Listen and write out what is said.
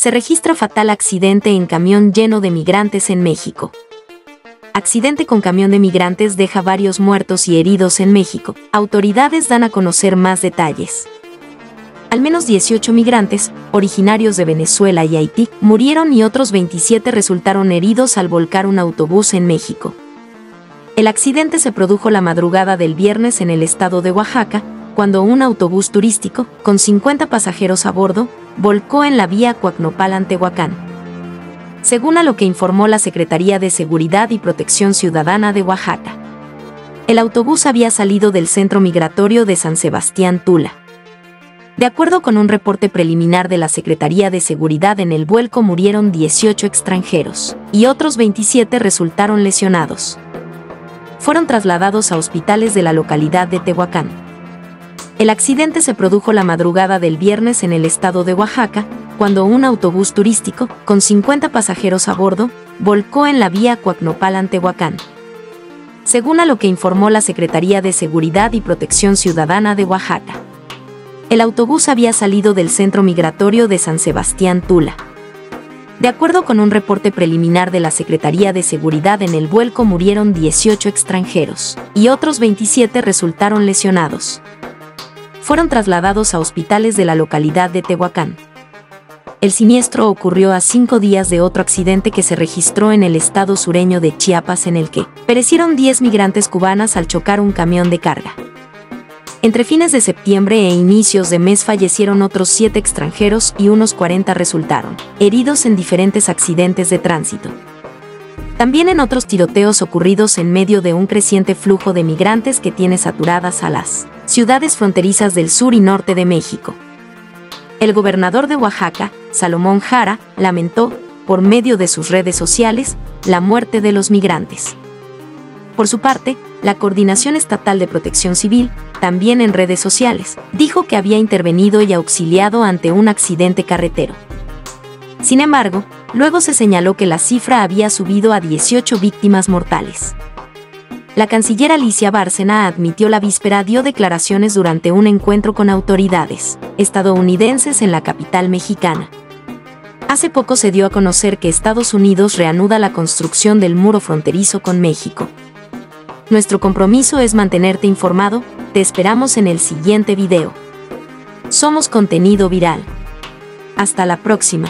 Se registra fatal accidente en camión lleno de migrantes en México. Accidente con camión de migrantes deja varios muertos y heridos en México. Autoridades dan a conocer más detalles. Al menos 18 migrantes, originarios de Venezuela y Haití, murieron y otros 27 resultaron heridos al volcar un autobús en México. El accidente se produjo la madrugada del viernes en el estado de Oaxaca, cuando un autobús turístico, con 50 pasajeros a bordo, volcó en la vía Coacnopal-Antehuacán según a lo que informó la Secretaría de Seguridad y Protección Ciudadana de Oaxaca. El autobús había salido del centro migratorio de San Sebastián Tula. De acuerdo con un reporte preliminar de la Secretaría de Seguridad en el vuelco murieron 18 extranjeros y otros 27 resultaron lesionados. Fueron trasladados a hospitales de la localidad de Tehuacán. El accidente se produjo la madrugada del viernes en el estado de Oaxaca, cuando un autobús turístico, con 50 pasajeros a bordo, volcó en la vía Coacnopal-Antehuacán. Según a lo que informó la Secretaría de Seguridad y Protección Ciudadana de Oaxaca. El autobús había salido del centro migratorio de San Sebastián Tula. De acuerdo con un reporte preliminar de la Secretaría de Seguridad en el vuelco murieron 18 extranjeros y otros 27 resultaron lesionados. Fueron trasladados a hospitales de la localidad de Tehuacán. El siniestro ocurrió a cinco días de otro accidente que se registró en el estado sureño de Chiapas en el que perecieron 10 migrantes cubanas al chocar un camión de carga. Entre fines de septiembre e inicios de mes fallecieron otros siete extranjeros y unos 40 resultaron heridos en diferentes accidentes de tránsito. También en otros tiroteos ocurridos en medio de un creciente flujo de migrantes que tiene saturadas a las ciudades fronterizas del sur y norte de México. El gobernador de Oaxaca, Salomón Jara, lamentó, por medio de sus redes sociales, la muerte de los migrantes. Por su parte, la Coordinación Estatal de Protección Civil, también en redes sociales, dijo que había intervenido y auxiliado ante un accidente carretero. Sin embargo, luego se señaló que la cifra había subido a 18 víctimas mortales la canciller Alicia Bárcena admitió la víspera dio declaraciones durante un encuentro con autoridades estadounidenses en la capital mexicana. Hace poco se dio a conocer que Estados Unidos reanuda la construcción del muro fronterizo con México. Nuestro compromiso es mantenerte informado, te esperamos en el siguiente video. Somos contenido viral. Hasta la próxima.